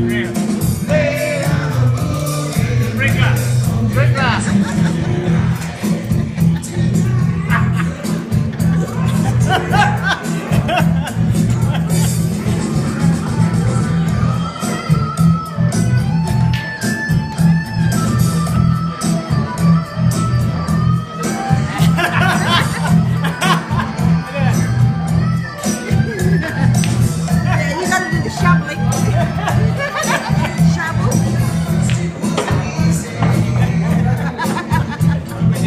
Amen.